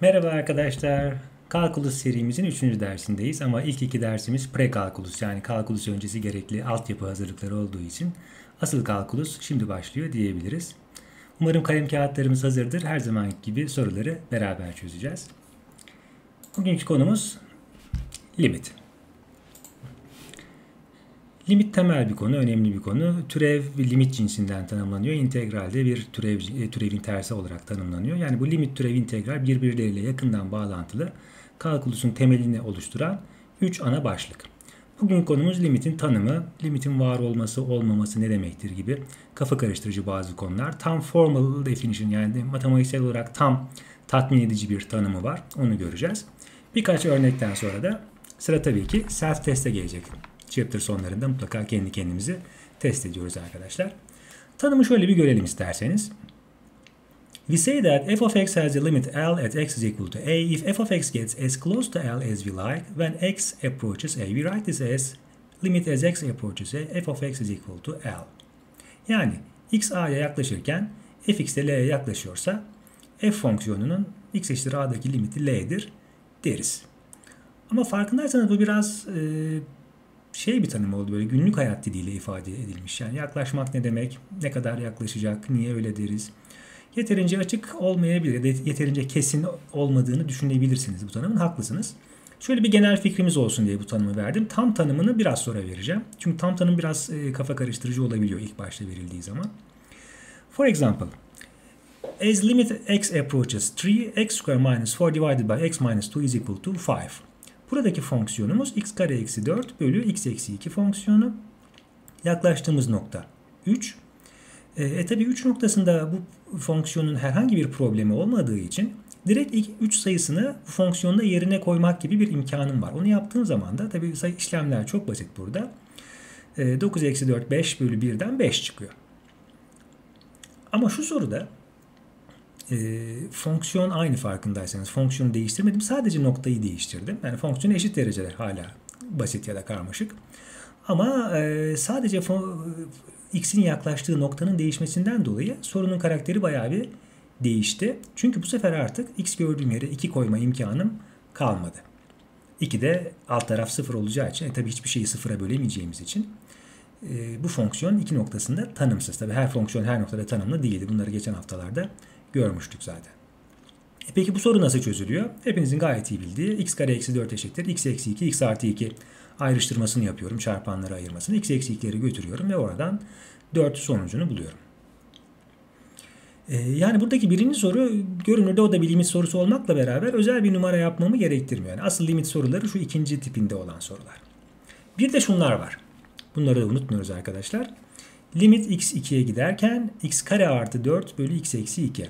Merhaba arkadaşlar. Kalkulus serimizin 3. dersindeyiz ama ilk iki dersimiz pre-kalkulus yani kalkulus öncesi gerekli altyapı hazırlıkları olduğu için asıl kalkulus şimdi başlıyor diyebiliriz. Umarım kalem kağıtlarımız hazırdır. Her zamanki gibi soruları beraber çözeceğiz. Bugünkü konumuz limit. Limit temel bir konu, önemli bir konu. Türev limit cinsinden tanımlanıyor. İntegralde bir türev, e, türevin tersi olarak tanımlanıyor. Yani bu limit türev integral birbirleriyle yakından bağlantılı kalkulusun temelini oluşturan 3 ana başlık. Bugün konumuz limitin tanımı, limitin var olması, olmaması ne demektir gibi kafa karıştırıcı bazı konular. Tam formal definition yani matematiksel olarak tam tatmin edici bir tanımı var. Onu göreceğiz. Birkaç örnekten sonra da sıra tabii ki self teste gelecek chapter sonlarında mutlaka kendi kendimizi test ediyoruz arkadaşlar. Tanımı şöyle bir görelim isterseniz. We say that f of x has a limit L at x is equal to a if f of x gets as close to L as we like when x approaches a. We write this as limit as x approaches a f of x is equal to L. Yani x a'ya yaklaşırken f x de l'ye yaklaşıyorsa f fonksiyonunun x eşittir a'daki limiti l'dir deriz. Ama farkındaysanız bu biraz e, şey bir tanım oldu böyle günlük hayat diliyle ifade edilmiş. Yani yaklaşmak ne demek, ne kadar yaklaşacak, niye öyle deriz. Yeterince açık olmayabilir yeterince kesin olmadığını düşünebilirsiniz bu tanımın, haklısınız. Şöyle bir genel fikrimiz olsun diye bu tanımı verdim. Tam tanımını biraz sonra vereceğim. Çünkü tam tanım biraz e, kafa karıştırıcı olabiliyor ilk başta verildiği zaman. For example, as limit x approaches 3, x square minus 4 divided by x minus 2 is equal to 5. Buradaki fonksiyonumuz x kare eksi 4 bölü x eksi 2 fonksiyonu. Yaklaştığımız nokta 3. E, e tabi 3 noktasında bu fonksiyonun herhangi bir problemi olmadığı için direkt ilk 3 sayısını bu fonksiyonda yerine koymak gibi bir imkanım var. Onu yaptığım zaman da tabi işlemler çok basit burada. E, 9 eksi 4 5 bölü 1'den 5 çıkıyor. Ama şu soruda e, fonksiyon aynı farkındaysanız. Fonksiyonu değiştirmedim. Sadece noktayı değiştirdim. Yani fonksiyon eşit dereceler hala basit ya da karmaşık. Ama e, sadece x'in yaklaştığı noktanın değişmesinden dolayı sorunun karakteri bayağı bir değişti. Çünkü bu sefer artık x gördüğüm yere 2 koyma imkanım kalmadı. 2 de alt taraf 0 olacağı için e, tabii hiçbir şeyi sıfıra bölemeyeceğimiz için e, bu fonksiyon iki noktasında tanımsız. Tabii her fonksiyon her noktada tanımlı değildi. Bunları geçen haftalarda görmüştük zaten. E peki bu soru nasıl çözülüyor? Hepinizin gayet iyi bildiği x kare eksi 4 eşittir. x eksi 2, x artı 2 ayrıştırmasını yapıyorum. Çarpanları ayırmasını. x eksi 2'leri götürüyorum ve oradan 4 sonucunu buluyorum. E, yani buradaki birinci soru görünürde o da bir limit sorusu olmakla beraber özel bir numara yapmamı gerektirmiyor. Yani asıl limit soruları şu ikinci tipinde olan sorular. Bir de şunlar var. Bunları da unutmuyoruz arkadaşlar. Limit x 2'ye giderken x kare artı 4 bölü x eksi 2.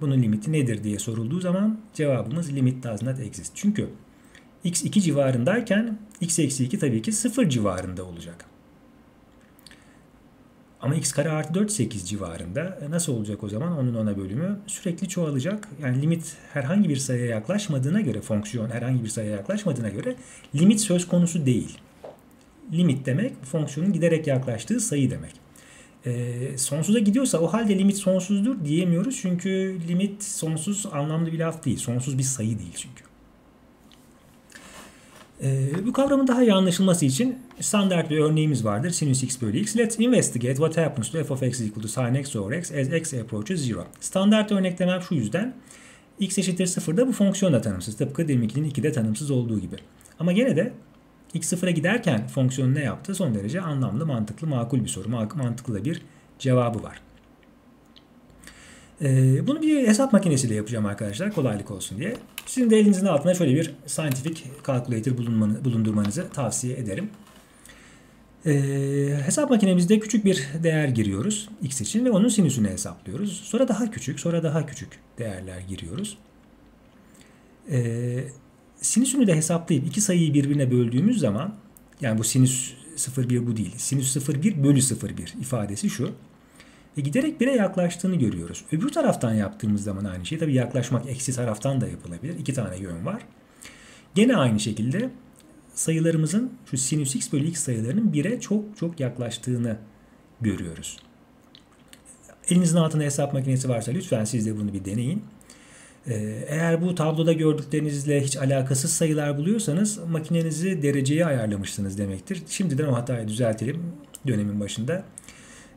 Bunun limiti nedir diye sorulduğu zaman cevabımız limit does not exist. Çünkü x 2 civarındayken x eksi 2 tabii ki 0 civarında olacak. Ama x kare artı 4 8 civarında. E nasıl olacak o zaman? Onun ona bölümü sürekli çoğalacak. Yani limit herhangi bir sayıya yaklaşmadığına göre, fonksiyon herhangi bir sayıya yaklaşmadığına göre limit söz konusu değil. Limit demek fonksiyonun giderek yaklaştığı sayı demek. E, sonsuza gidiyorsa o halde limit sonsuzdur diyemiyoruz. Çünkü limit sonsuz anlamlı bir laf değil. Sonsuz bir sayı değil çünkü. E, bu kavramın daha iyi anlaşılması için standart bir örneğimiz vardır. Sinüs x bölü x. Let's investigate what happens to f of x is equal to sin x over x as x approaches zero. Standart örneklemem şu yüzden. x eşittir sıfırda bu fonksiyon da tanımsız. Tıpkı deminkinin 2'de tanımsız olduğu gibi. Ama gene de x sıfıra giderken fonksiyon ne yaptı? Son derece anlamlı, mantıklı, makul bir soru. Mantıklı da bir cevabı var. Ee, bunu bir hesap makinesiyle yapacağım arkadaşlar kolaylık olsun diye. Sizin de elinizin altına şöyle bir scientific calculator bulundurmanızı tavsiye ederim. Ee, hesap makinemizde küçük bir değer giriyoruz x için ve onun sinüsünü hesaplıyoruz. Sonra daha küçük, sonra daha küçük değerler giriyoruz. Ee, sinüsünü de hesaplayıp iki sayıyı birbirine böldüğümüz zaman yani bu sinüs 0,1 bu değil. Sinüs 0,1 bölü 0,1 ifadesi şu. Ve giderek 1'e yaklaştığını görüyoruz. Öbür taraftan yaptığımız zaman aynı şey. Tabi yaklaşmak eksi taraftan da yapılabilir. İki tane yön var. Gene aynı şekilde sayılarımızın şu sinüs x bölü x sayılarının 1'e çok çok yaklaştığını görüyoruz. Elinizin altında hesap makinesi varsa lütfen siz de bunu bir deneyin. Ee, eğer bu tabloda gördüklerinizle hiç alakasız sayılar buluyorsanız makinenizi dereceye ayarlamışsınız demektir. Şimdiden o hatayı düzeltelim dönemin başında.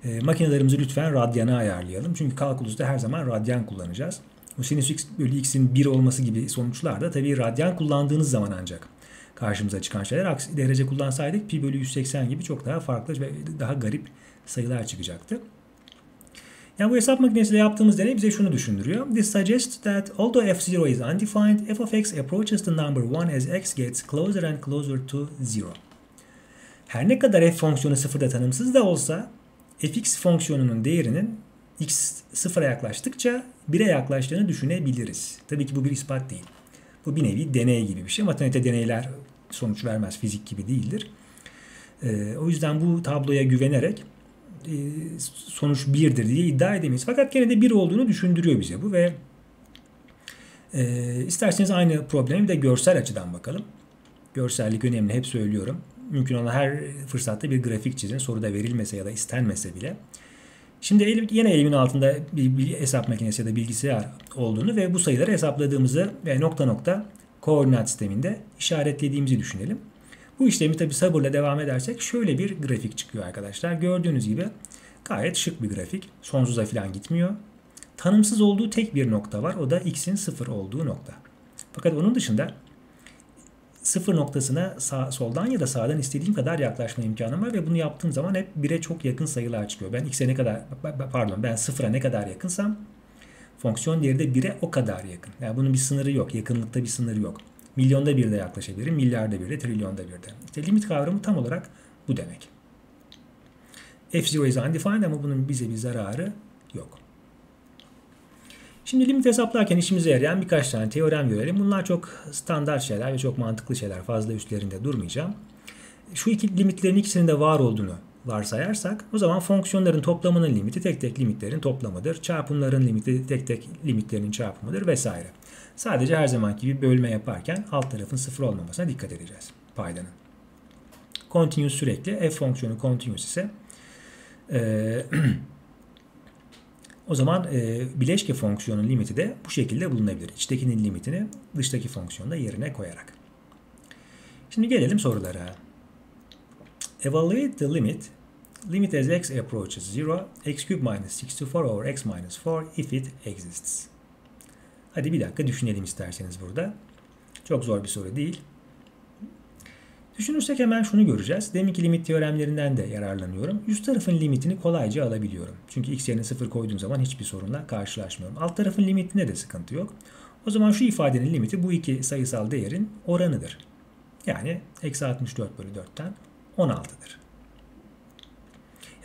E, makinelerimizi lütfen radyana ayarlayalım. Çünkü kalkulusta her zaman radyan kullanacağız. Bu sinüs x bölü x'in 1 olması gibi sonuçlar da tabii radyan kullandığınız zaman ancak karşımıza çıkan şeyler. Aksi derece kullansaydık pi bölü 180 gibi çok daha farklı ve daha garip sayılar çıkacaktı. Yani bu hesap makinesiyle yaptığımız deney bize şunu düşündürüyor. This suggests that although f0 is undefined, f of x approaches the number 1 as x gets closer and closer to 0. Her ne kadar f fonksiyonu sıfırda tanımsız da olsa fx fonksiyonunun değerinin x sıfıra yaklaştıkça 1'e yaklaştığını düşünebiliriz. Tabii ki bu bir ispat değil. Bu bir nevi deney gibi bir şey. Matematikte deneyler sonuç vermez. Fizik gibi değildir. Ee, o yüzden bu tabloya güvenerek sonuç 1'dir diye iddia edemeyiz. Fakat gene de 1 olduğunu düşündürüyor bize bu ve e, isterseniz aynı problemi de görsel açıdan bakalım. Görsellik önemli hep söylüyorum. Mümkün olan her fırsatta bir grafik çizin. Soruda verilmese ya da istenmese bile. Şimdi elim, yine elimin altında bir, bir hesap makinesi ya da bilgisayar olduğunu ve bu sayıları hesapladığımızı ve nokta nokta koordinat sisteminde işaretlediğimizi düşünelim. Bu işlemi tabi sabırla devam edersek şöyle bir grafik çıkıyor arkadaşlar. Gördüğünüz gibi gayet şık bir grafik. Sonsuza falan gitmiyor. Tanımsız olduğu tek bir nokta var. O da x'in sıfır olduğu nokta. Fakat onun dışında sıfır noktasına sağ, soldan ya da sağdan istediğim kadar yaklaşma imkanım var ve bunu yaptığım zaman hep 1'e çok yakın sayılar çıkıyor. Ben x'e ne kadar pardon ben sıfıra ne kadar yakınsam fonksiyon değeri de 1'e o kadar yakın. Yani bunun bir sınırı yok. Yakınlıkta bir sınırı yok. Milyonda bir de yaklaşabilirim. Milyarda bir de, trilyonda bir de. İşte limit kavramı tam olarak bu demek. F0 is undefined ama bunun bize bir zararı yok. Şimdi limit hesaplarken işimize yarayan birkaç tane teorem görelim. Bunlar çok standart şeyler ve çok mantıklı şeyler. Fazla üstlerinde durmayacağım. Şu iki limitlerin ikisinin de var olduğunu varsayarsak o zaman fonksiyonların toplamının limiti tek tek limitlerin toplamıdır. Çarpımların limiti tek tek limitlerinin çarpımıdır vesaire. Sadece her zamanki gibi bölme yaparken alt tarafın sıfır olmamasına dikkat edeceğiz paydanın. Continuous sürekli f fonksiyonu continuous ise e, o zaman e, bileşke fonksiyonun limiti de bu şekilde bulunabilir. İçtekinin limitini dıştaki fonksiyonda yerine koyarak. Şimdi gelelim sorulara. Evaluate the limit limit as x approaches 0 x cube minus 64 over x minus 4 if it exists. Hadi bir dakika düşünelim isterseniz burada. Çok zor bir soru değil. Düşünürsek hemen şunu göreceğiz. Deminki limit teoremlerinden de yararlanıyorum. Üst tarafın limitini kolayca alabiliyorum. Çünkü x yerine 0 koyduğum zaman hiçbir sorunla karşılaşmıyorum. Alt tarafın limitinde de sıkıntı yok. O zaman şu ifadenin limiti bu iki sayısal değerin oranıdır. Yani eksi 64 bölü 4'ten 16'dır.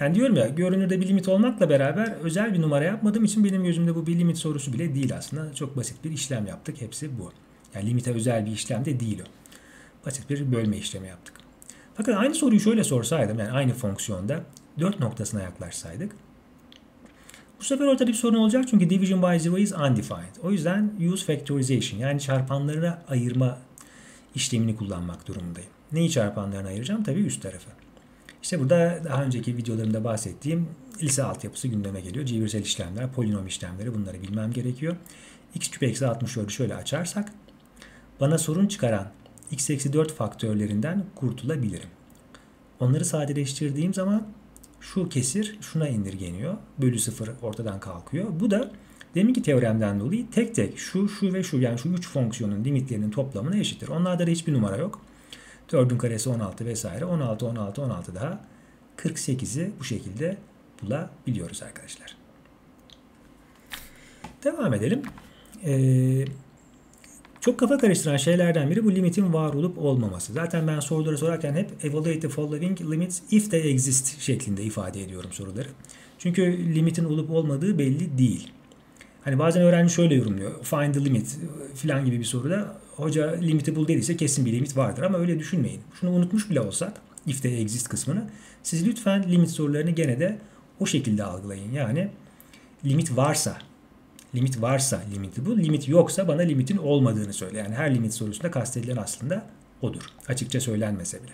Yani diyorum ya görünürde bir limit olmakla beraber özel bir numara yapmadığım için benim gözümde bu bir limit sorusu bile değil aslında. Çok basit bir işlem yaptık. Hepsi bu. Yani limite özel bir işlem de değil o. Basit bir bölme işlemi yaptık. Fakat aynı soruyu şöyle sorsaydım yani aynı fonksiyonda 4 noktasına yaklaşsaydık bu sefer ortada bir sorun olacak çünkü division by zero is undefined. O yüzden use factorization yani çarpanlarına ayırma işlemini kullanmak durumundayım. Neyi çarpanlarına ayıracağım? Tabii üst tarafı. İşte burada daha önceki videolarımda bahsettiğim lise altyapısı gündeme geliyor. Cebirsel işlemler, polinom işlemleri bunları bilmem gerekiyor. x küp eksi 64'ü şöyle açarsak bana sorun çıkaran x eksi 4 faktörlerinden kurtulabilirim. Onları sadeleştirdiğim zaman şu kesir şuna indirgeniyor. Bölü 0 ortadan kalkıyor. Bu da deminki teoremden dolayı tek tek şu, şu ve şu yani şu 3 fonksiyonun limitlerinin toplamına eşittir. Onlarda da hiçbir numara yok. 4'ün karesi 16 vesaire. 16, 16, 16 daha 48'i bu şekilde bulabiliyoruz arkadaşlar. Devam edelim. Ee, çok kafa karıştıran şeylerden biri bu limitin var olup olmaması. Zaten ben soruları sorarken hep evaluate the following limits if they exist şeklinde ifade ediyorum soruları. Çünkü limitin olup olmadığı belli değil. Hani bazen öğrenci şöyle yorumluyor. Find the limit filan gibi bir soruda hoca limiti bul dediyse kesin bir limit vardır ama öyle düşünmeyin. Şunu unutmuş bile olsak if they exist kısmını siz lütfen limit sorularını gene de o şekilde algılayın. Yani limit varsa limit varsa limiti bul. Limit yoksa bana limitin olmadığını söyle. Yani her limit sorusunda kastedilen aslında odur. Açıkça söylenmese bile.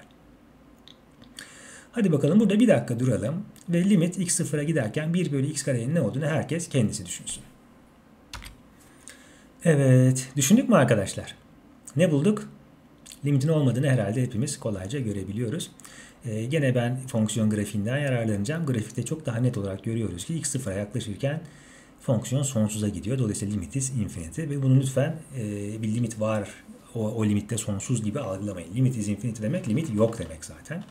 Hadi bakalım burada bir dakika duralım ve limit x sıfıra giderken 1 bölü x karenin ne olduğunu herkes kendisi düşünsün. Evet, düşündük mü arkadaşlar? Ne bulduk? Limitin olmadığını herhalde hepimiz kolayca görebiliyoruz. Ee, gene ben fonksiyon grafiğinden yararlanacağım. Grafikte çok daha net olarak görüyoruz ki x sıfıra yaklaşırken fonksiyon sonsuza gidiyor. Dolayısıyla limit is infinity ve bunu lütfen e, bir limit var o, o limitte sonsuz gibi algılamayın. Limit is infinity demek limit yok demek zaten.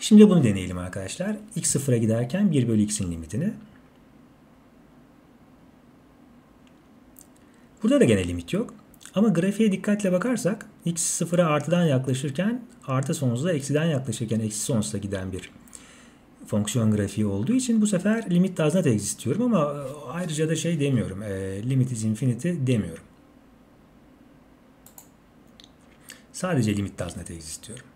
Şimdi bunu deneyelim arkadaşlar. x sıfıra giderken 1 bölü x'in limitini. Burada da gene limit yok. Ama grafiğe dikkatle bakarsak x sıfıra artıdan yaklaşırken artı sonsuza eksiden yaklaşırken eksi sonsuza giden bir fonksiyon grafiği olduğu için bu sefer limit does not exist diyorum ama ayrıca da şey demiyorum. E, limit is infinity demiyorum. Sadece limit does not exist diyorum.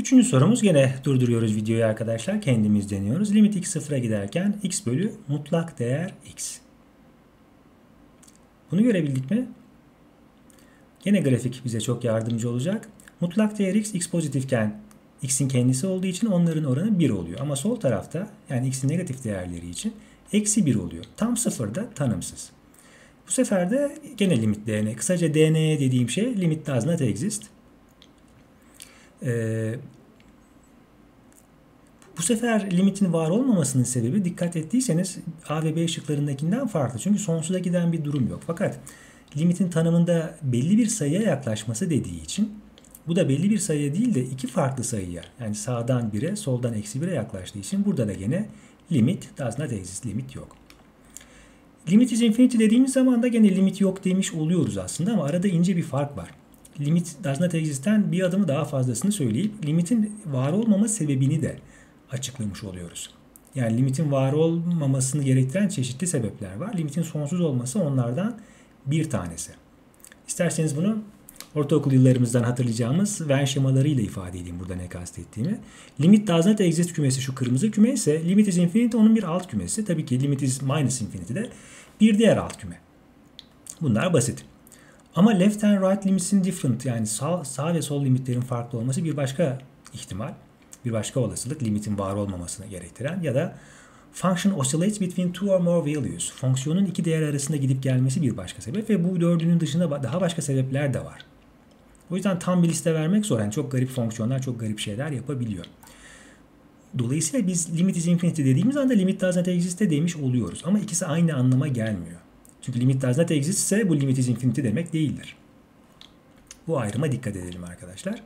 Üçüncü sorumuz gene durduruyoruz videoyu arkadaşlar. Kendimiz deniyoruz. Limit x sıfıra giderken x bölü mutlak değer x. Bunu görebildik mi? Gene grafik bize çok yardımcı olacak. Mutlak değer x, x pozitifken x'in kendisi olduğu için onların oranı 1 oluyor. Ama sol tarafta yani x'in negatif değerleri için eksi 1 oluyor. Tam sıfırda tanımsız. Bu sefer de gene limit dn. Kısaca dn dediğim şey limit does not exist. Ee, bu sefer limitin var olmamasının sebebi dikkat ettiyseniz A ve B şıklarındakinden farklı. Çünkü sonsuza giden bir durum yok. Fakat limitin tanımında belli bir sayıya yaklaşması dediği için bu da belli bir sayıya değil de iki farklı sayıya yani sağdan 1'e soldan eksi 1'e yaklaştığı için burada da gene limit does not exist limit yok. Limit is infinity dediğimiz zaman da gene limit yok demiş oluyoruz aslında ama arada ince bir fark var. Limit does not bir adımı daha fazlasını söyleyip limitin var olmama sebebini de açıklamış oluyoruz. Yani limitin var olmamasını gerektiren çeşitli sebepler var. Limitin sonsuz olması onlardan bir tanesi. İsterseniz bunu ortaokul yıllarımızdan hatırlayacağımız Venn şemalarıyla ifade edeyim burada ne kastettiğimi. Limit does not exist kümesi şu kırmızı küme ise limit is infinity onun bir alt kümesi. Tabii ki limit is minus infinity de bir diğer alt küme. Bunlar basit. Ama left and right limitsin different yani sağ, sağ ve sol limitlerin farklı olması bir başka ihtimal. Bir başka olasılık limitin var olmamasını gerektiren ya da function oscillates between two or more values. Fonksiyonun iki değer arasında gidip gelmesi bir başka sebep ve bu dördünün dışında daha başka sebepler de var. O yüzden tam bir liste vermek zor. Yani çok garip fonksiyonlar, çok garip şeyler yapabiliyor. Dolayısıyla biz limit is infinity dediğimiz anda limit does not exist de demiş oluyoruz. Ama ikisi aynı anlama gelmiyor. Çünkü limit does not exist ise bu limit is infinity demek değildir. Bu ayrıma dikkat edelim arkadaşlar.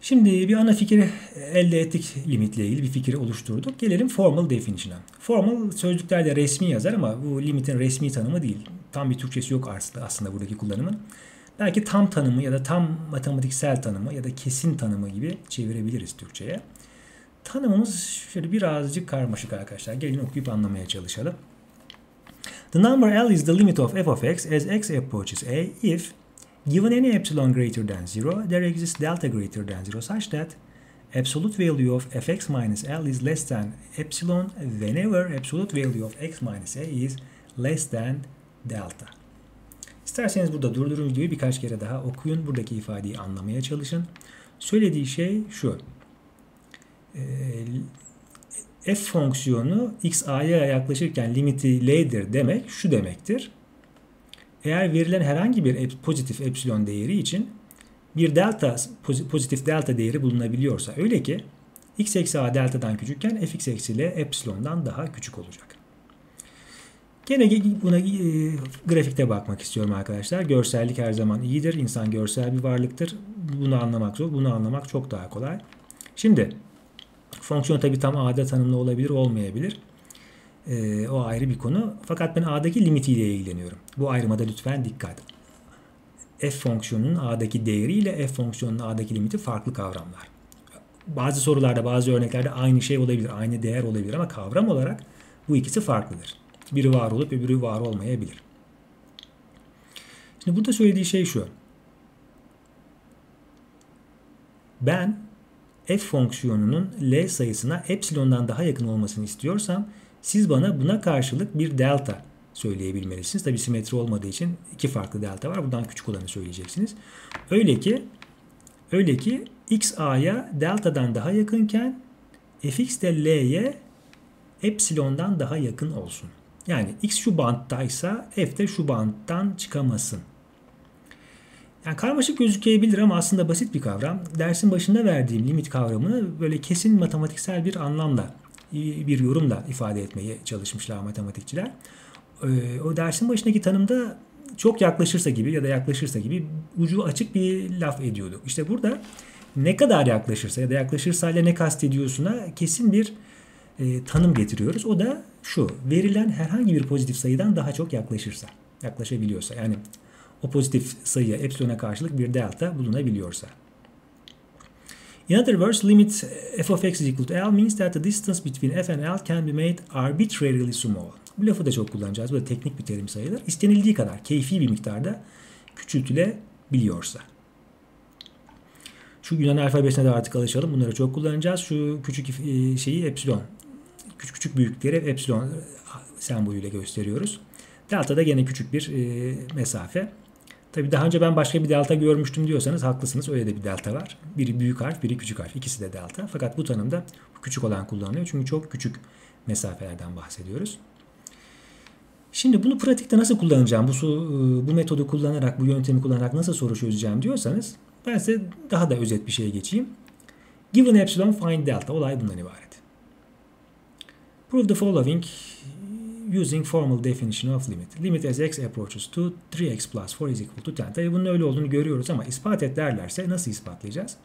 Şimdi bir ana fikri elde ettik limitle ilgili bir fikri oluşturduk. Gelelim formal definition'a. Formal sözlüklerde resmi yazar ama bu limitin resmi tanımı değil. Tam bir Türkçesi yok aslında buradaki kullanımın. Belki tam tanımı ya da tam matematiksel tanımı ya da kesin tanımı gibi çevirebiliriz Türkçe'ye. Tanımımız şöyle birazcık karmaşık arkadaşlar. Gelin okuyup anlamaya çalışalım. The number L is the limit of f of x as x approaches a if given any epsilon greater than 0 there exists delta greater than 0 such that absolute value of fx minus L is less than epsilon whenever absolute value of x minus a is less than delta. İsterseniz burada durdurun videoyu birkaç kere daha okuyun. Buradaki ifadeyi anlamaya çalışın. Söylediği şey şu. Ee, f fonksiyonu x a'ya yaklaşırken limiti l'dir demek şu demektir. Eğer verilen herhangi bir pozitif epsilon değeri için bir delta pozitif delta değeri bulunabiliyorsa öyle ki x eksi a deltadan küçükken fx eksi l epsilondan daha küçük olacak. Gene buna e, grafikte bakmak istiyorum arkadaşlar. Görsellik her zaman iyidir. İnsan görsel bir varlıktır. Bunu anlamak zor. Bunu anlamak çok daha kolay. Şimdi fonksiyon tabi tam A'da tanımlı olabilir, olmayabilir. E, o ayrı bir konu. Fakat ben A'daki limitiyle ilgileniyorum. Bu ayrımada lütfen dikkat. F fonksiyonunun A'daki değeri ile F fonksiyonunun A'daki limiti farklı kavramlar. Bazı sorularda, bazı örneklerde aynı şey olabilir, aynı değer olabilir ama kavram olarak bu ikisi farklıdır. Biri var olup öbürü var olmayabilir. Şimdi burada söylediği şey şu. Ben f fonksiyonunun L sayısına epsilondan daha yakın olmasını istiyorsam siz bana buna karşılık bir delta söyleyebilmelisiniz. Tabi simetri olmadığı için iki farklı delta var. Buradan küçük olanı söyleyeceksiniz. Öyle ki öyle ki x a'ya delta'dan daha yakınken fx de l'ye epsilondan daha yakın olsun. Yani x şu banttaysa f de şu banttan çıkamasın. Yani karmaşık gözükebilir ama aslında basit bir kavram. Dersin başında verdiğim limit kavramını böyle kesin matematiksel bir anlamda, bir yorumla ifade etmeye çalışmışlar matematikçiler. Ee, o dersin başındaki tanımda çok yaklaşırsa gibi ya da yaklaşırsa gibi ucu açık bir laf ediyorduk. İşte burada ne kadar yaklaşırsa ya da yaklaşırsa ile ne kastediyorsuna kesin bir e, tanım getiriyoruz. O da şu. Verilen herhangi bir pozitif sayıdan daha çok yaklaşırsa, yaklaşabiliyorsa. Yani o pozitif sayıya epsilona karşılık bir delta bulunabiliyorsa. In other words, limit f of x is equal to L means that the distance between f and L can be made arbitrarily small. Bu lafı da çok kullanacağız. Bu da teknik bir terim sayılır. İstenildiği kadar keyfi bir miktarda küçültülebiliyorsa. Şu Yunan alfabesine de artık alışalım. Bunları çok kullanacağız. Şu küçük e, şeyi epsilon. Küçük küçük büyükleri epsilon sembolüyle gösteriyoruz. Delta da gene küçük bir e, mesafe. Tabii daha önce ben başka bir delta görmüştüm diyorsanız haklısınız. Öyle de bir delta var. Biri büyük harf, biri küçük harf. İkisi de delta. Fakat bu tanımda küçük olan kullanılıyor. Çünkü çok küçük mesafelerden bahsediyoruz. Şimdi bunu pratikte nasıl kullanacağım? Bu, bu metodu kullanarak, bu yöntemi kullanarak nasıl soru çözeceğim diyorsanız ben size daha da özet bir şeye geçeyim. Given epsilon find delta. Olay bundan ibaret. Prove the following using formal definition of limit. Limit as x approaches to 3x plus 4 is equal to 10. Tabii bunun öyle olduğunu görüyoruz ama ispat et derlerse nasıl ispatlayacağız?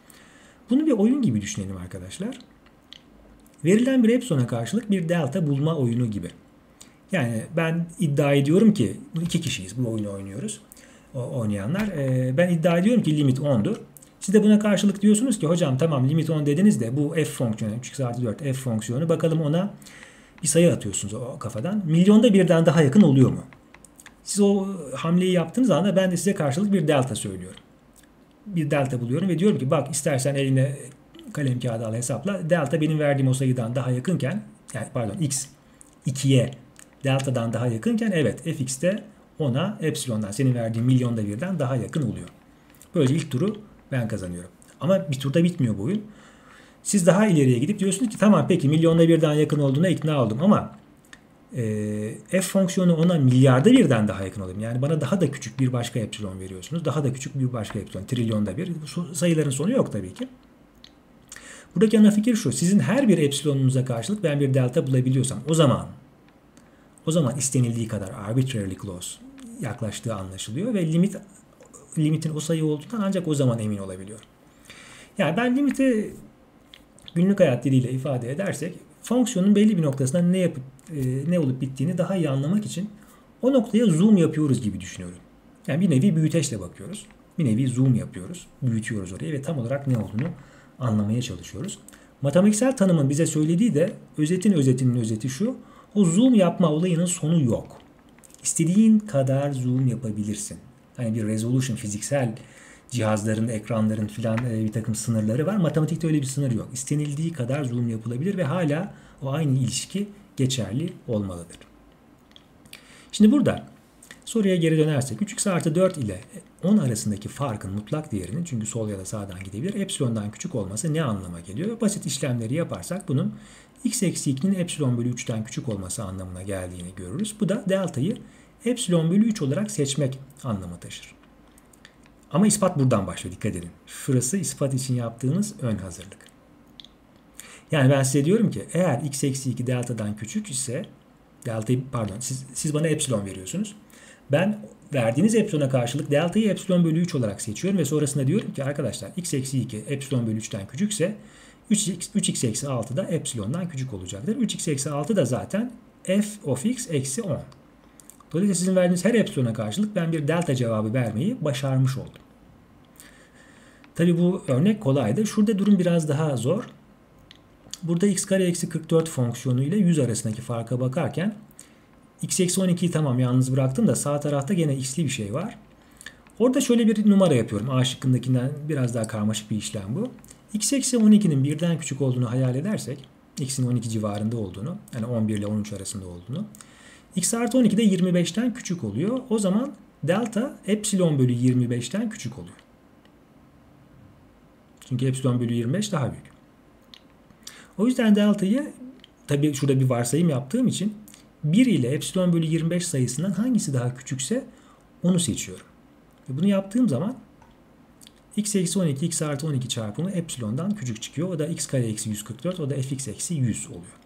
Bunu bir oyun gibi düşünelim arkadaşlar. Verilen bir epsilona karşılık bir delta bulma oyunu gibi. Yani ben iddia ediyorum ki iki kişiyiz bu oyunu oynuyoruz. O, oynayanlar. E, ben iddia ediyorum ki limit 10'dur. Siz de buna karşılık diyorsunuz ki hocam tamam limit 10 dediniz de bu f fonksiyonu 3x artı 4 f fonksiyonu bakalım ona bir sayı atıyorsunuz o kafadan. Milyonda birden daha yakın oluyor mu? Siz o hamleyi yaptığınız anda ben de size karşılık bir delta söylüyorum. Bir delta buluyorum ve diyorum ki bak istersen eline kalem kağıdı al hesapla. Delta benim verdiğim o sayıdan daha yakınken yani pardon x 2'ye delta'dan daha yakınken evet fx de ona epsilondan senin verdiğin milyonda birden daha yakın oluyor. Böylece ilk turu ben kazanıyorum. Ama bir turda bitmiyor bu oyun. Siz daha ileriye gidip diyorsunuz ki tamam peki milyonda birden yakın olduğuna ikna oldum ama e, f fonksiyonu ona milyarda birden daha yakın olayım. Yani bana daha da küçük bir başka epsilon veriyorsunuz. Daha da küçük bir başka epsilon. Trilyonda bir. Sayıların sonu yok tabii ki. Buradaki ana fikir şu. Sizin her bir epsilonunuza karşılık ben bir delta bulabiliyorsam o zaman o zaman istenildiği kadar arbitrarily close yaklaştığı anlaşılıyor ve limit limitin o sayı olduğundan ancak o zaman emin olabiliyor. Yani ben limiti günlük hayat diliyle ifade edersek fonksiyonun belli bir noktasında ne yapıp e, ne olup bittiğini daha iyi anlamak için o noktaya zoom yapıyoruz gibi düşünüyorum. Yani bir nevi büyüteçle bakıyoruz. Bir nevi zoom yapıyoruz. Büyütüyoruz orayı ve tam olarak ne olduğunu anlamaya çalışıyoruz. Matematiksel tanımın bize söylediği de özetin özetinin özeti şu. O zoom yapma olayının sonu yok. İstediğin kadar zoom yapabilirsin. Hani bir resolution fiziksel cihazların, ekranların filan e, bir takım sınırları var. Matematikte öyle bir sınır yok. İstenildiği kadar zoom yapılabilir ve hala o aynı ilişki geçerli olmalıdır. Şimdi burada soruya geri dönersek 3x artı 4 ile 10 arasındaki farkın mutlak değerinin çünkü sol ya da sağdan gidebilir epsilondan küçük olması ne anlama geliyor? Basit işlemleri yaparsak bunun x eksi 2'nin epsilon bölü 3'ten küçük olması anlamına geldiğini görürüz. Bu da deltayı epsilon bölü 3 olarak seçmek anlamı taşır. Ama ispat buradan başlıyor dikkat edin. Şurası ispat için yaptığımız ön hazırlık. Yani ben size diyorum ki eğer x eksi 2 delta'dan küçük ise delta'yı pardon siz, siz bana epsilon veriyorsunuz. Ben verdiğiniz epsilona karşılık delta'yı epsilon bölü 3 olarak seçiyorum ve sonrasında diyorum ki arkadaşlar x eksi 2 epsilon bölü 3'ten küçükse 3x, 3x eksi 6 da epsilondan küçük olacaktır. 3x eksi 6 da zaten f of x eksi 10. Dolayısıyla sizin verdiğiniz her epsilona karşılık ben bir delta cevabı vermeyi başarmış oldum. Tabi bu örnek kolaydı. Şurada durum biraz daha zor. Burada x kare eksi 44 fonksiyonu ile 100 arasındaki farka bakarken x eksi 12'yi tamam yalnız bıraktım da sağ tarafta gene x'li bir şey var. Orada şöyle bir numara yapıyorum. A şıkkındakinden biraz daha karmaşık bir işlem bu. x eksi 12'nin birden küçük olduğunu hayal edersek x'in 12 civarında olduğunu yani 11 ile 13 arasında olduğunu x artı 12 de 25'ten küçük oluyor. O zaman delta epsilon bölü 25'ten küçük oluyor. Çünkü epsilon bölü 25 daha büyük. O yüzden delta'yı tabii şurada bir varsayım yaptığım için 1 ile epsilon bölü 25 sayısından hangisi daha küçükse onu seçiyorum. Ve bunu yaptığım zaman x eksi 12 x artı 12 çarpımı epsilondan küçük çıkıyor. O da x kare eksi 144 o da fx eksi 100 oluyor.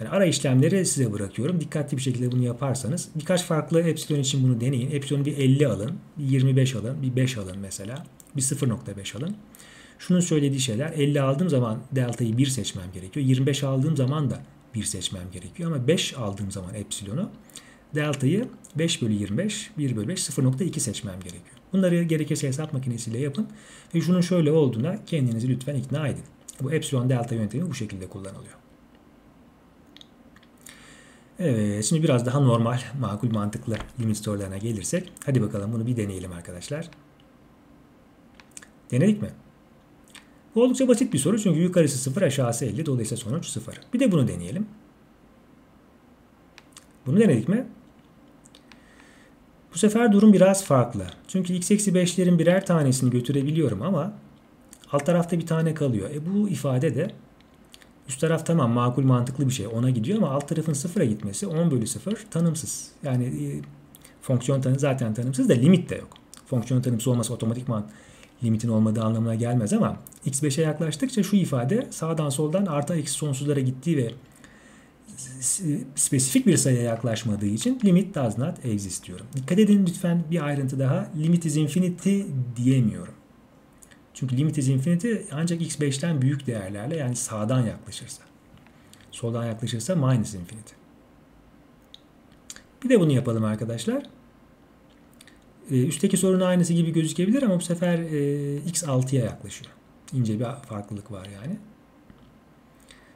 Yani ara işlemleri size bırakıyorum. Dikkatli bir şekilde bunu yaparsanız birkaç farklı epsilon için bunu deneyin. Epsilonu bir 50 alın, bir 25 alın, bir 5 alın mesela. Bir 0.5 alın. Şunun söylediği şeyler 50 aldığım zaman delta'yı 1 seçmem gerekiyor. 25 aldığım zaman da 1 seçmem gerekiyor. Ama 5 aldığım zaman epsilonu delta'yı 5 bölü 25, 1 bölü 5, 0.2 seçmem gerekiyor. Bunları gerekirse hesap makinesiyle yapın. Ve şunun şöyle olduğuna kendinizi lütfen ikna edin. Bu epsilon delta yöntemi bu şekilde kullanılıyor. Evet, şimdi biraz daha normal, makul, mantıklı limit sorularına gelirsek. Hadi bakalım bunu bir deneyelim arkadaşlar. Denedik mi? Bu oldukça basit bir soru çünkü yukarısı 0 aşağısı 50 dolayısıyla sonuç 0. Bir de bunu deneyelim. Bunu denedik mi? Bu sefer durum biraz farklı. Çünkü x eksi 5'lerin birer tanesini götürebiliyorum ama alt tarafta bir tane kalıyor. E bu ifade de üst taraf tamam makul mantıklı bir şey ona gidiyor ama alt tarafın sıfıra gitmesi 10 bölü 0 tanımsız. Yani e, fonksiyon tanımı zaten tanımsız da limit de yok. Fonksiyon tanımsız olması otomatikman limitin olmadığı anlamına gelmez ama x5'e yaklaştıkça şu ifade sağdan soldan artı eksi sonsuzlara gittiği ve spesifik bir sayıya yaklaşmadığı için limit does not exist diyorum. Dikkat edin lütfen bir ayrıntı daha. Limit is infinity diyemiyorum. Çünkü limit is infinity ancak x5'ten büyük değerlerle yani sağdan yaklaşırsa. Soldan yaklaşırsa minus infinity. Bir de bunu yapalım arkadaşlar. E, üstteki sorunun aynısı gibi gözükebilir ama bu sefer e, x 6'ya yaklaşıyor. İnce bir farklılık var yani.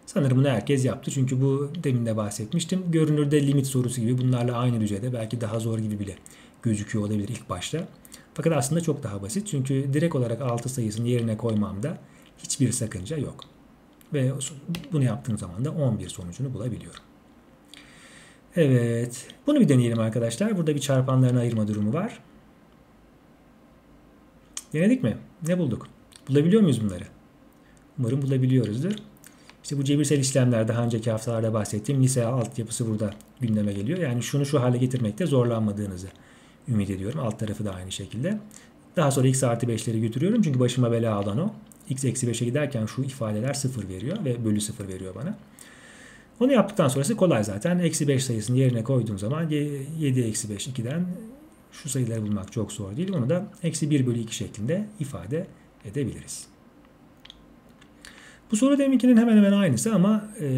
Sanırım bunu herkes yaptı. Çünkü bu demin de bahsetmiştim. Görünürde limit sorusu gibi bunlarla aynı düzeyde belki daha zor gibi bile gözüküyor olabilir ilk başta. Fakat aslında çok daha basit. Çünkü direkt olarak 6 sayısını yerine koymamda hiçbir sakınca yok. Ve bunu yaptığım zaman da 11 sonucunu bulabiliyorum. Evet. Bunu bir deneyelim arkadaşlar. Burada bir çarpanlarını ayırma durumu var. Denedik mi? Ne bulduk? Bulabiliyor muyuz bunları? Umarım bulabiliyoruzdur. İşte bu cebirsel işlemler daha önceki haftalarda bahsettiğim lise altyapısı burada gündeme geliyor. Yani şunu şu hale getirmekte zorlanmadığınızı ümit ediyorum. Alt tarafı da aynı şekilde. Daha sonra x artı 5'leri götürüyorum. Çünkü başıma bela alan o. x eksi 5'e giderken şu ifadeler 0 veriyor ve bölü 0 veriyor bana. Onu yaptıktan sonrası kolay zaten. Eksi 5 sayısını yerine koyduğum zaman 7 eksi 5 2'den şu sayıları bulmak çok zor değil. Onu da eksi 1 bölü 2 şeklinde ifade edebiliriz. Bu soru deminkinin hemen hemen aynısı ama e,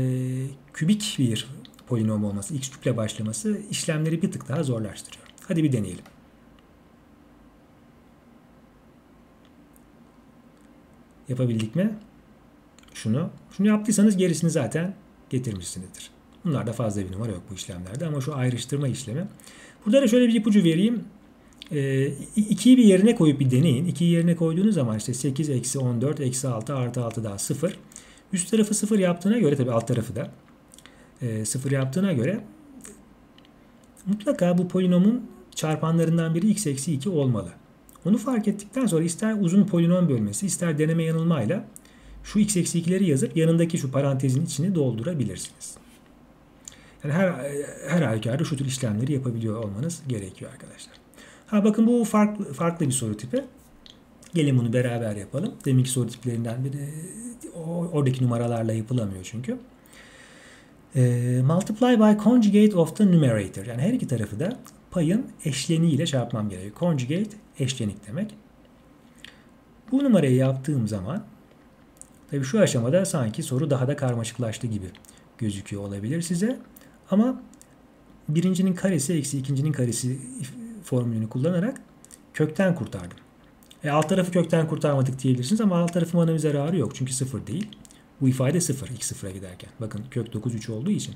kübik bir polinom olması, x küple başlaması işlemleri bir tık daha zorlaştırıyor. Hadi bir deneyelim. Yapabildik mi? Şunu. Şunu yaptıysanız gerisini zaten getirmişsinizdir. Bunlarda fazla bir numara yok bu işlemlerde ama şu ayrıştırma işlemi. Burada da şöyle bir ipucu vereyim. 2'yi ee, bir yerine koyup bir deneyin. 2'yi yerine koyduğunuz zaman işte 8 eksi 14 eksi 6 artı 6 daha 0. Üst tarafı 0 yaptığına göre tabii alt tarafı da 0 e, yaptığına göre mutlaka bu polinomun çarpanlarından biri x eksi 2 olmalı. Onu fark ettikten sonra ister uzun polinom bölmesi ister deneme yanılmayla şu x eksi 2'leri yazıp yanındaki şu parantezin içini doldurabilirsiniz. Yani her, her halükarda şu tür işlemleri yapabiliyor olmanız gerekiyor arkadaşlar. Ha bakın bu farklı, farklı bir soru tipi. Gelin bunu beraber yapalım. Deminki soru tiplerinden biri oradaki numaralarla yapılamıyor çünkü. E, multiply by conjugate of the numerator. Yani her iki tarafı da payın eşleniğiyle çarpmam gerekiyor. Conjugate eşlenik demek. Bu numarayı yaptığım zaman tabii şu aşamada sanki soru daha da karmaşıklaştı gibi gözüküyor olabilir size. Ama birincinin karesi eksi ikincinin karesi formülünü kullanarak kökten kurtardım. E, alt tarafı kökten kurtarmadık diyebilirsiniz ama alt tarafı bana bir zararı yok. Çünkü sıfır değil. Bu ifade sıfır ilk sıfıra giderken. Bakın kök 9 3 olduğu için.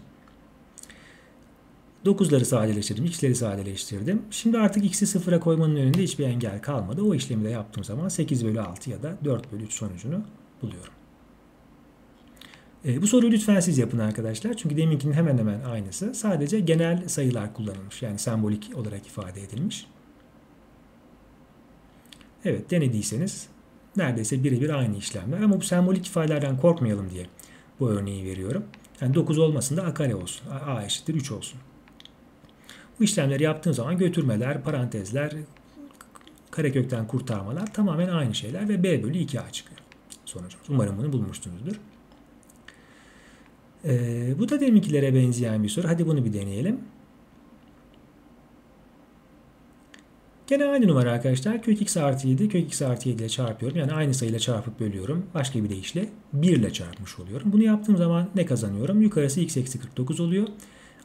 9'ları sadeleştirdim. X'leri sadeleştirdim. Şimdi artık X'i sıfıra koymanın önünde hiçbir engel kalmadı. O işlemi de yaptığım zaman 8 bölü 6 ya da 4 bölü 3 sonucunu buluyorum. E, bu soruyu lütfen siz yapın arkadaşlar. Çünkü deminkinin hemen hemen aynısı. Sadece genel sayılar kullanılmış. Yani sembolik olarak ifade edilmiş. Evet denediyseniz neredeyse birebir aynı işlemler. Ama bu sembolik ifadelerden korkmayalım diye bu örneği veriyorum. Yani 9 olmasın da a kare olsun. a, eşittir 3 olsun. Bu işlemleri yaptığım zaman götürmeler, parantezler, karekökten kurtarmalar tamamen aynı şeyler ve b bölü 2a çıkıyor sonucumuz. Umarım bunu bulmuşsunuzdur. Ee, bu da deminkilere benzeyen bir soru. Hadi bunu bir deneyelim. Gene aynı numara arkadaşlar. Kök x artı 7, kök x artı 7 ile çarpıyorum. Yani aynı sayıyla çarpıp bölüyorum. Başka bir deyişle 1 ile çarpmış oluyorum. Bunu yaptığım zaman ne kazanıyorum? Yukarısı x eksi 49 oluyor.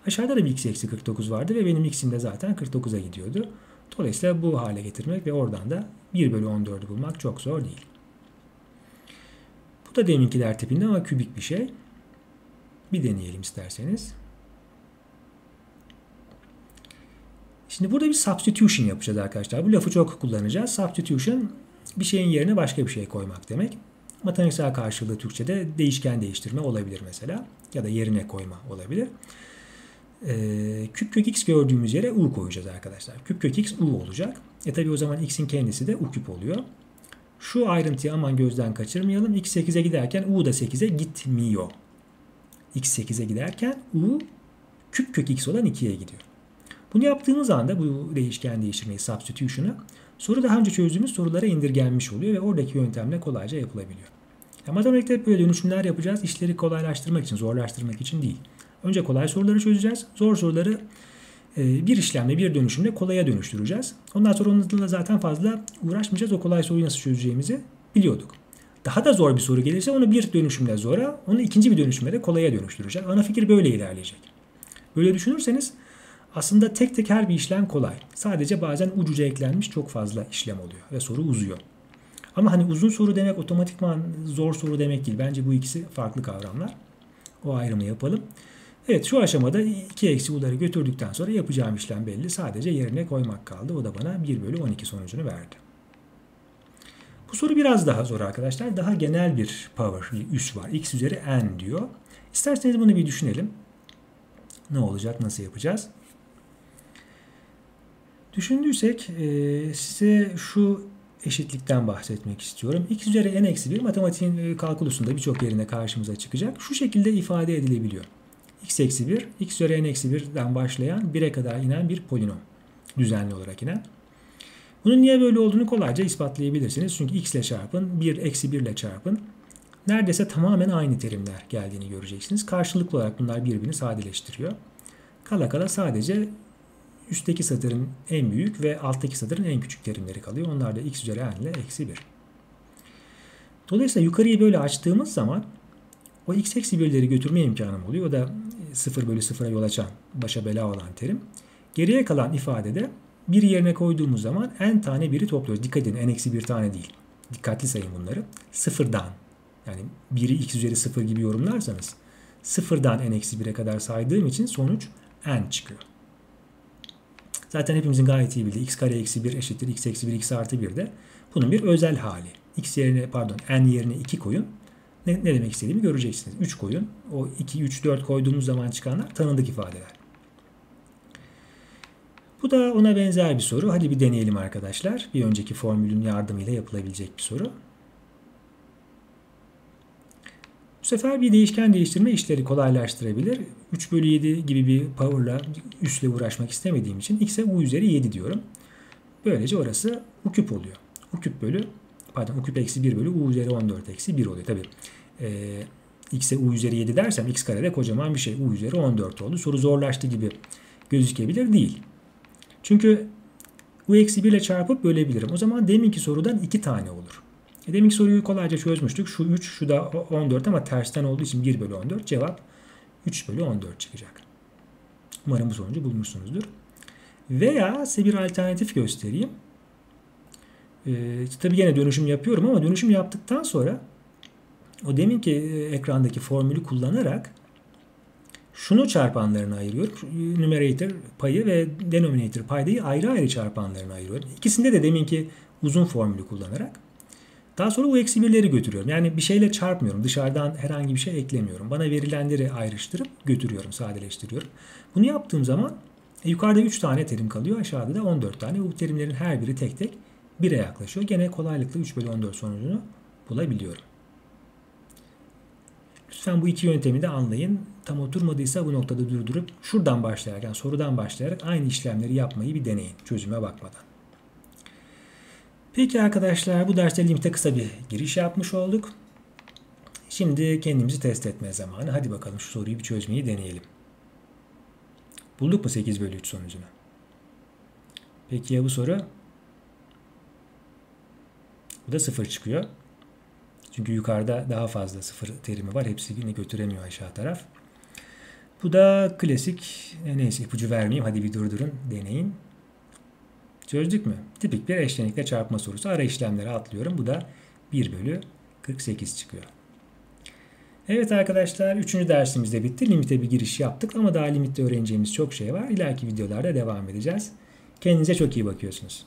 Aşağıda da bir x eksi 49 vardı ve benim x'im de zaten 49'a gidiyordu. Dolayısıyla bu hale getirmek ve oradan da 1 bölü 14'ü bulmak çok zor değil. Bu da deminkiler tipinde ama kübik bir şey. Bir deneyelim isterseniz. Şimdi burada bir substitution yapacağız arkadaşlar. Bu lafı çok kullanacağız. Substitution bir şeyin yerine başka bir şey koymak demek. Matematiksel karşılığı Türkçe'de değişken değiştirme olabilir mesela. Ya da yerine koyma olabilir. Ee, küp kök x gördüğümüz yere u koyacağız arkadaşlar. Küp kök x u olacak. E tabi o zaman x'in kendisi de u küp oluyor. Şu ayrıntıyı aman gözden kaçırmayalım. x 8'e giderken u da 8'e gitmiyor. x 8'e giderken u küp kök x olan 2'ye gidiyor. Bunu yaptığımız anda bu değişken değiştirmeyi, substitution'ı soru daha önce çözdüğümüz sorulara indirgenmiş oluyor ve oradaki yöntemle kolayca yapılabiliyor. Yani matematikte böyle dönüşümler yapacağız. işleri kolaylaştırmak için, zorlaştırmak için değil. Önce kolay soruları çözeceğiz. Zor soruları e, bir işlemle, bir dönüşümle kolaya dönüştüreceğiz. Ondan sonra onunla zaten fazla uğraşmayacağız. O kolay soruyu nasıl çözeceğimizi biliyorduk. Daha da zor bir soru gelirse onu bir dönüşümle zora, onu ikinci bir dönüşümle de kolaya dönüştüreceğiz. Ana fikir böyle ilerleyecek. Böyle düşünürseniz aslında tek tek her bir işlem kolay. Sadece bazen ucuca eklenmiş çok fazla işlem oluyor ve soru uzuyor. Ama hani uzun soru demek otomatikman zor soru demek değil. Bence bu ikisi farklı kavramlar. O ayrımı yapalım. Evet şu aşamada 2 eksi u'ları götürdükten sonra yapacağım işlem belli. Sadece yerine koymak kaldı. O da bana 1 bölü 12 sonucunu verdi. Bu soru biraz daha zor arkadaşlar. Daha genel bir power, bir üs var. x üzeri n diyor. İsterseniz bunu bir düşünelim. Ne olacak, nasıl yapacağız? Düşündüysek e, size şu eşitlikten bahsetmek istiyorum. x üzeri n eksi 1 matematiğin e, kalkulusunda birçok yerinde karşımıza çıkacak. Şu şekilde ifade edilebiliyor. x eksi 1, x üzeri n eksi 1'den başlayan 1'e kadar inen bir polinom. Düzenli olarak inen. Bunun niye böyle olduğunu kolayca ispatlayabilirsiniz. Çünkü x ile çarpın, 1 eksi 1 ile çarpın. Neredeyse tamamen aynı terimler geldiğini göreceksiniz. Karşılıklı olarak bunlar birbirini sadeleştiriyor. Kala kala sadece üstteki satırın en büyük ve alttaki satırın en küçük terimleri kalıyor. Onlar da x üzeri n ile eksi 1. Dolayısıyla yukarıyı böyle açtığımız zaman o x eksi 1'leri götürme imkanım oluyor. O da 0 bölü 0'a yol açan, başa bela olan terim. Geriye kalan ifadede bir yerine koyduğumuz zaman n tane biri topluyoruz. Dikkat edin n eksi 1 tane değil. Dikkatli sayın bunları. Sıfırdan yani 1'i x üzeri 0 gibi yorumlarsanız sıfırdan n eksi 1'e kadar saydığım için sonuç n çıkıyor. Zaten hepimizin gayet iyi bildiği x kare eksi 1 eşittir x eksi 1 x artı 1 de bunun bir özel hali. x yerine pardon n yerine 2 koyun. Ne, ne demek istediğimi göreceksiniz. 3 koyun. O 2, 3, 4 koyduğumuz zaman çıkanlar tanıdık ifadeler. Bu da ona benzer bir soru. Hadi bir deneyelim arkadaşlar. Bir önceki formülün yardımıyla yapılabilecek bir soru. Bu sefer bir değişken değiştirme işleri kolaylaştırabilir. 3 bölü 7 gibi bir power'la üstle uğraşmak istemediğim için x'e u üzeri 7 diyorum. Böylece orası u küp oluyor. u küp bölü pardon u küp eksi 1 bölü u üzeri 14 eksi 1 oluyor. Tabi e, x'e u üzeri 7 dersem x karede kocaman bir şey. u üzeri 14 oldu. Soru zorlaştı gibi gözükebilir değil. Çünkü u eksi 1 ile çarpıp bölebilirim. O zaman deminki sorudan 2 tane olur. E soruyu kolayca çözmüştük. Şu 3, şu da 14 ama tersten olduğu için 1 bölü 14. Cevap 3 bölü 14 çıkacak. Umarım bu sonucu bulmuşsunuzdur. Veya size bir alternatif göstereyim. Ee, tabii yine dönüşüm yapıyorum ama dönüşüm yaptıktan sonra o deminki ekrandaki formülü kullanarak şunu çarpanlarına ayırıyorum. Numerator payı ve denominator paydayı ayrı ayrı çarpanlarına ayırıyorum. İkisinde de deminki uzun formülü kullanarak daha sonra bu eksi birleri götürüyorum. Yani bir şeyle çarpmıyorum. Dışarıdan herhangi bir şey eklemiyorum. Bana verilenleri ayrıştırıp götürüyorum, sadeleştiriyorum. Bunu yaptığım zaman e, yukarıda 3 tane terim kalıyor. Aşağıda da 14 tane. Bu terimlerin her biri tek tek 1'e yaklaşıyor. Gene kolaylıkla 3 bölü 14 sonucunu bulabiliyorum. Lütfen bu iki yöntemi de anlayın. Tam oturmadıysa bu noktada durdurup şuradan başlayarak yani sorudan başlayarak aynı işlemleri yapmayı bir deneyin çözüme bakmadan. Peki arkadaşlar bu derste limite kısa bir giriş yapmış olduk. Şimdi kendimizi test etme zamanı. Hadi bakalım şu soruyu bir çözmeyi deneyelim. Bulduk mu 8 bölü 3 sonucunu? Peki ya bu soru? Bu da 0 çıkıyor. Çünkü yukarıda daha fazla sıfır terimi var. Hepsini götüremiyor aşağı taraf. Bu da klasik. E, neyse ipucu vermeyeyim. Hadi bir durdurun. Deneyin. Çözdük mü? Tipik bir eşlenikle çarpma sorusu. Ara işlemleri atlıyorum. Bu da 1 bölü 48 çıkıyor. Evet arkadaşlar 3. dersimiz de bitti. Limite bir giriş yaptık ama daha limitte öğreneceğimiz çok şey var. İleriki videolarda devam edeceğiz. Kendinize çok iyi bakıyorsunuz.